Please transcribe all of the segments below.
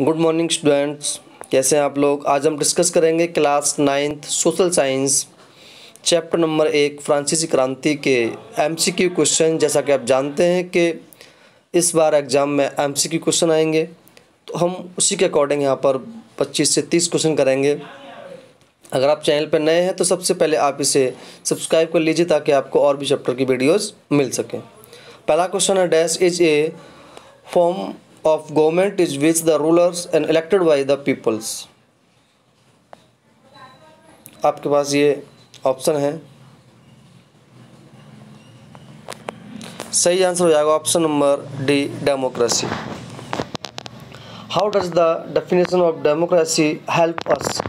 Good morning students कैसे हैं आप लोग आज हम डिस्कस करेंगे class ninth social science chapter number एक फ्रांसीसी क्रांति के एमसीक्यू क्वेश्चन जैसा कि आप जानते हैं कि इस बार एग्ज़ाम में एमसीक्यू क्वेश्चन आएंगे तो हम उसी के अकॉर्डिंग यहाँ पर पच्चीस से तीस क्वेश्चन करेंगे अगर आप चैनल पर नए हैं तो सबसे पहले आप इसे सब्सक्राइब कर लीजिए ताकि आपको और भी चैप्टर की वीडियोज़ मिल सकें पहला क्वेश्चन है dash is a form of government is which the rulers and elected by the peoples आपके पास ये ऑप्शन है सही आंसर हो जाएगा option number D democracy how does the definition of democracy help us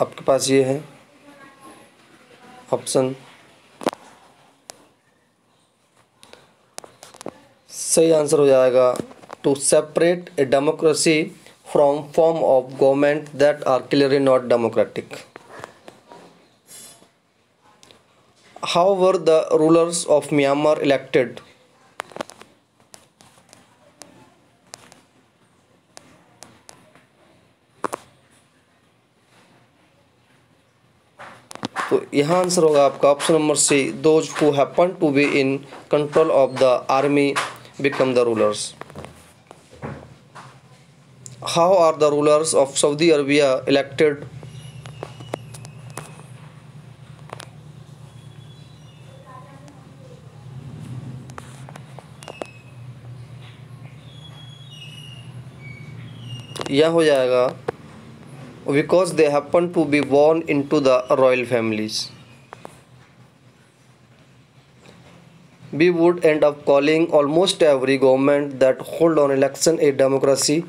आपके पास ये है ऑप्शन सही आंसर हो जाएगा to separate a democracy from form of government that are clearly not democratic how were the rulers of Myanmar elected तो यह answer होगा आपका option number C those who happen to be in control of the army become the rulers how are the rulers of Saudi Arabia elected यह हो जाएगा because they happen to be born into the royal families. We would end up calling almost every government that hold on election a democracy.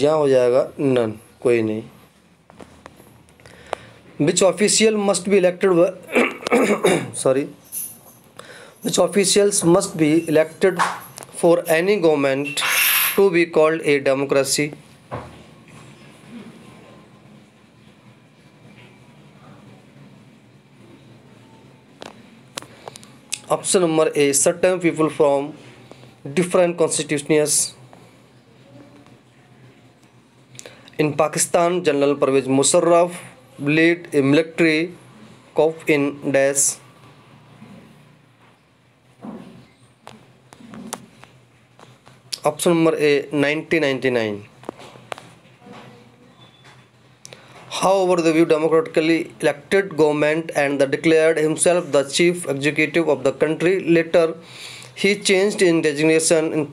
यहाँ हो जाएगा none कोई नहीं which official must be elected sorry which officials must be elected for any government to be called a democracy option number a certain people from different constituencies in pakistan general parvez musharraf led a military coup in dash option number A nineteen how over the view democratically elected government and the declared himself the chief executive of the country later he changed in designation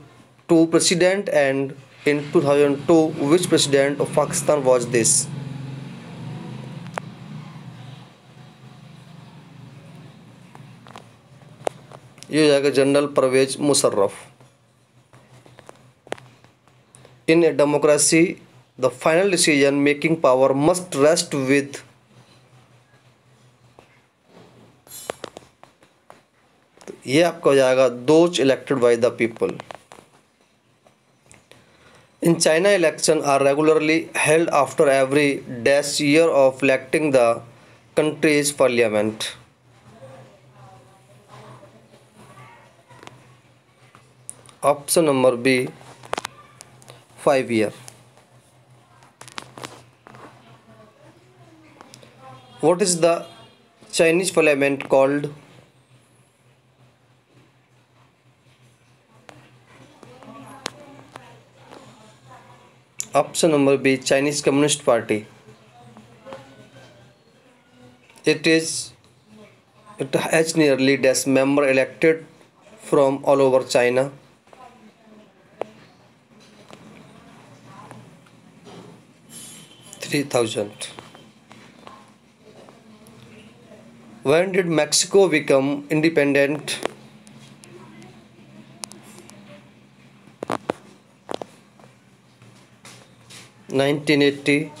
to president and in two thousand two which president of Pakistan was this ये जाएगा general Pervez Musharraf in a democracy the final decision making power must rest with ये आपका हो जाएगा those elected by the people in China election are regularly held after every dash year of electing the country's parliament option number B 5 years. What is the Chinese filament called? Option number B, Chinese Communist Party. It has nearly 10 members elected from all over China. 60,000. When did Mexico become independent? Nineteen eighty.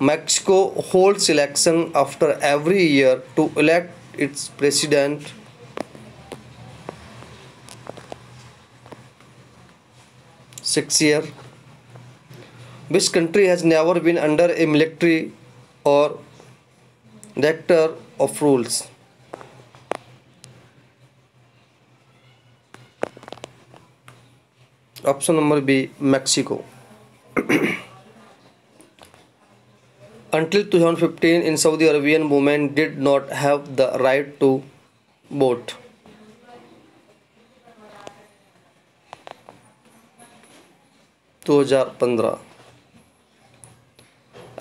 Mexico holds election after every year to elect its president. Six year. Which country has never been under a military और director of rules option number B Mexico until two thousand fifteen in Saudi Arabian women did not have the right to vote दो हजार पंद्रह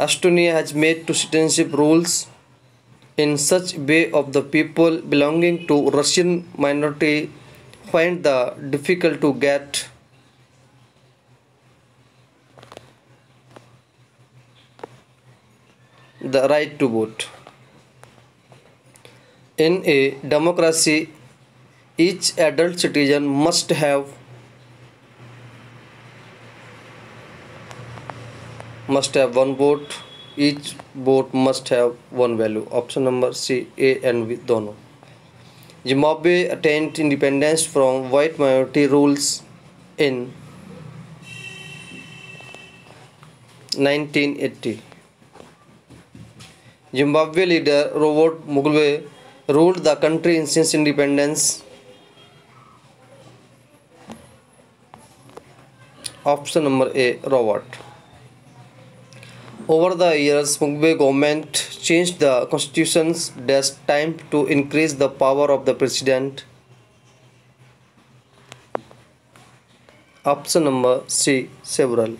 Estonia has made two citizenship rules in such way of the people belonging to Russian minority find the difficult to get the right to vote. In a democracy, each adult citizen must have must have one vote each vote must have one value option number c a and b dono zimbabwe attained independence from white minority rules in 1980 Zimbabwe leader Robert Mugabe ruled the country since independence. Option number A Robert. Over the years, Mugabe government changed the constitution's desk time to increase the power of the president. Option number C several.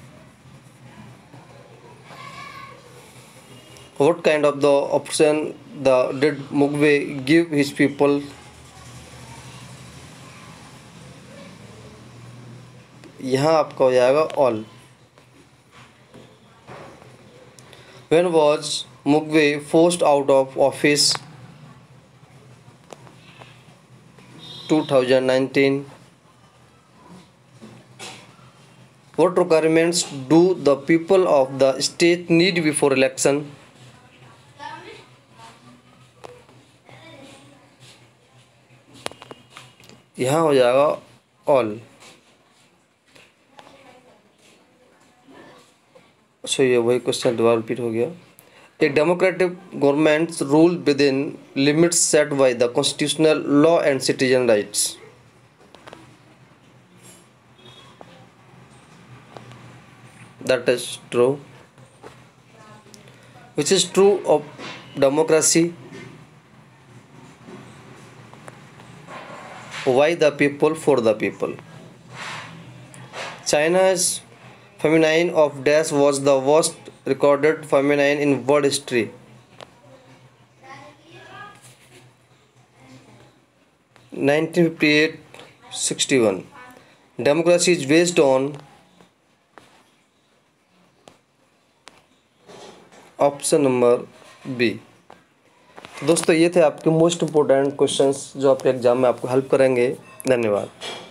what kind of the option the did Mugabe give his people यहाँ आपका हो जाएगा all When was Mugwe forced out of office? 2019. What requirements do the people of the state need before election? यहाँ हो जाएगा all so अच्छा, ये वही क्वेश्चन दोबारा रिपीट हो गया a democratic government rule within limits set by the constitutional law and citizen rights that is true which is true of democracy by the people for the people China is Famine of Dash was the worst recorded famine in world history. Nineteen fifty-eight, sixty-one. Democracy is based on option number B दोस्तों ये थे आपके most important questions जो आपके exam में आपको help करेंगे धन्यवाद